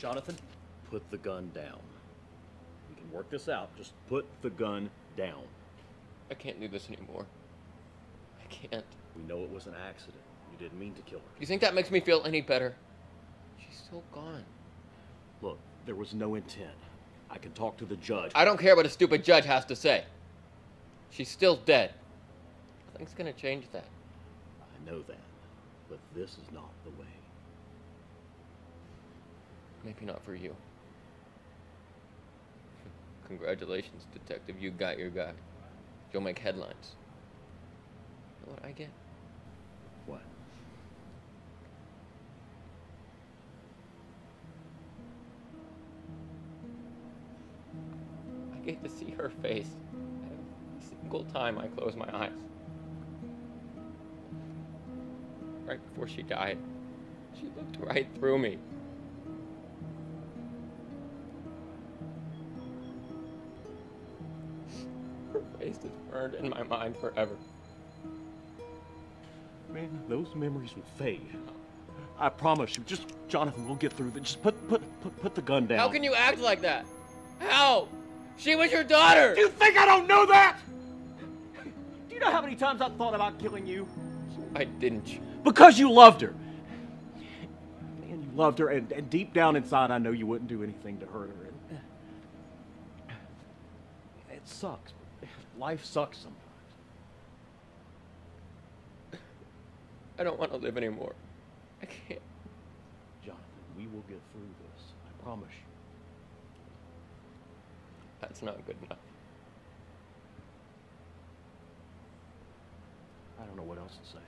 Jonathan, put the gun down. We can work this out. Just put the gun down. I can't do this anymore. I can't. We know it was an accident. You didn't mean to kill her. You think that makes me feel any better? She's still gone. Look, there was no intent. I can talk to the judge. I don't care what a stupid judge has to say. She's still dead. Nothing's gonna change that. I know that. But this is not the way. Maybe not for you. Congratulations, detective. You got your guy. You'll make headlines. You know what I get? What? I get to see her face every single time I close my eyes. Right before she died, she looked right through me. Her face is burned in my mind forever. Man, those memories will fade. I promise you. Just, Jonathan, we'll get through this. Just put, put, put, put the gun down. How can you act like that? How? She was your daughter! Do you think I don't know that? Do you know how many times I've thought about killing you? I didn't? Because you loved her. Man, you loved her, and, and deep down inside, I know you wouldn't do anything to hurt her. And it sucks. Life sucks sometimes. I don't want to live anymore. I can't. Jonathan, we will get through this. I promise you. That's not good enough. I don't know what else to say.